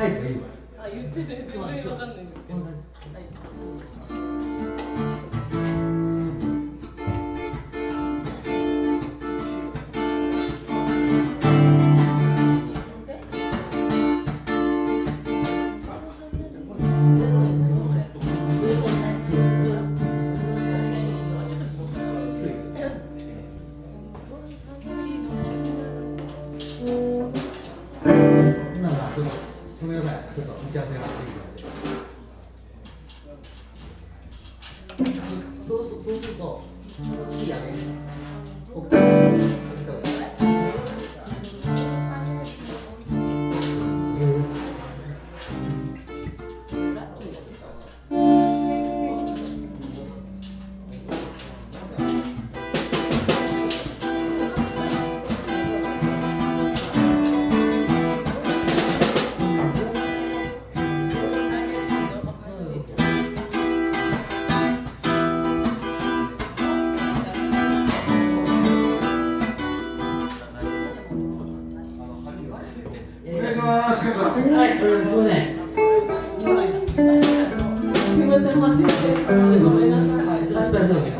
はいとか言いわ。あ言ってて全然わかんないんですけど。はいそのようなちょっと打ち合わせができたので。そうすると、次、ます。はい、ね。すみません、間違えて。ごめんなさい。